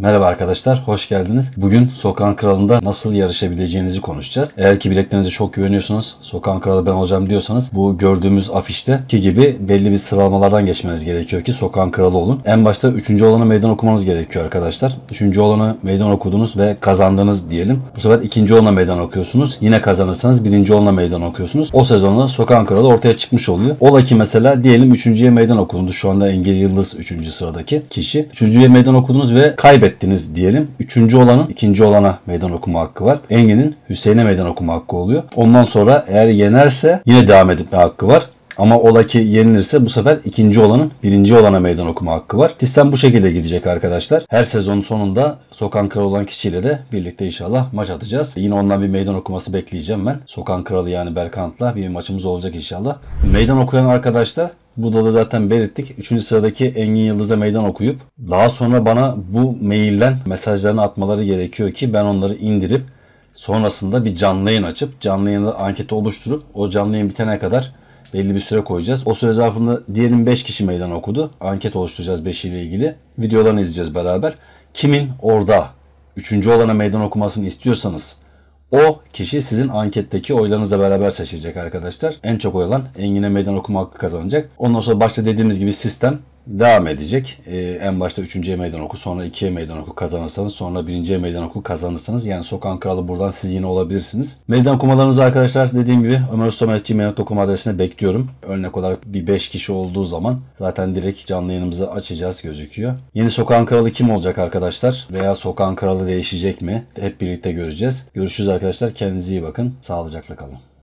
Merhaba arkadaşlar, hoş geldiniz. Bugün Sokağın Kralı'nda nasıl yarışabileceğinizi konuşacağız. Eğer ki bileklerinize çok güveniyorsunuz, Sokağın Kralı ben olacağım diyorsanız bu gördüğümüz afişte ki gibi belli bir sıralamalardan geçmeniz gerekiyor ki Sokağın Kralı olun. En başta 3. olanı meydan okumanız gerekiyor arkadaşlar. 3. olanı meydan okudunuz ve kazandınız diyelim. Bu sefer 2. olana meydan okuyorsunuz. Yine kazanırsanız 1. olana meydan okuyorsunuz. O sezonda Sokağın Kralı ortaya çıkmış oluyor. Ola ki mesela diyelim 3.ye meydan okudunuz. Şu anda Engin Yıldız 3. sıradaki kişi. 3.ye meydan okudunuz ve kaybettiniz diyelim. Üçüncü olanın ikinci olana meydan okuma hakkı var. Engin'in Hüseyin'e meydan okuma hakkı oluyor. Ondan sonra eğer yenerse yine devam etme hakkı var. Ama ola ki yenilirse bu sefer ikinci olanın birinci olana meydan okuma hakkı var. Sistem bu şekilde gidecek arkadaşlar. Her sezonun sonunda Sokan Kralı olan kişiyle de birlikte inşallah maç atacağız. Yine ondan bir meydan okuması bekleyeceğim ben. Sokan Kralı yani Berkant'la bir maçımız olacak inşallah. Meydan okuyan arkadaşlar Burada da zaten belirttik. Üçüncü sıradaki Engin Yıldız'a meydan okuyup daha sonra bana bu mailden mesajlarını atmaları gerekiyor ki ben onları indirip sonrasında bir canlı yayın açıp canlı yayında anketi oluşturup o canlı yayın bitene kadar belli bir süre koyacağız. O süre zarfında diyelim 5 kişi meydan okudu. Anket oluşturacağız 5 ile ilgili. Videolarını izleyeceğiz beraber. Kimin orada üçüncü olana meydan okumasını istiyorsanız o kişi sizin anketteki oylarınızla beraber seçilecek arkadaşlar. En çok oy alan Engin'e meydan okuma hakkı kazanacak. Ondan sonra başta dediğimiz gibi sistem devam edecek. Ee, en başta 3.ye meydan oku, sonra 2'ye meydan oku kazanırsanız, sonra 1.ye meydan oku kazanırsanız yani Sokan Kralı buradan siz yine olabilirsiniz. Meydan okumalarınızı arkadaşlar dediğim gibi Ömer meydan adresine bekliyorum. Örnek olarak bir 5 kişi olduğu zaman zaten direkt canlı yayınımızı açacağız gözüküyor. Yeni Sokan Kralı kim olacak arkadaşlar? Veya Sokan Kralı değişecek mi? Hep birlikte göreceğiz. Görüşürüz arkadaşlar. Kendinize iyi bakın. Sağlıcakla kalın.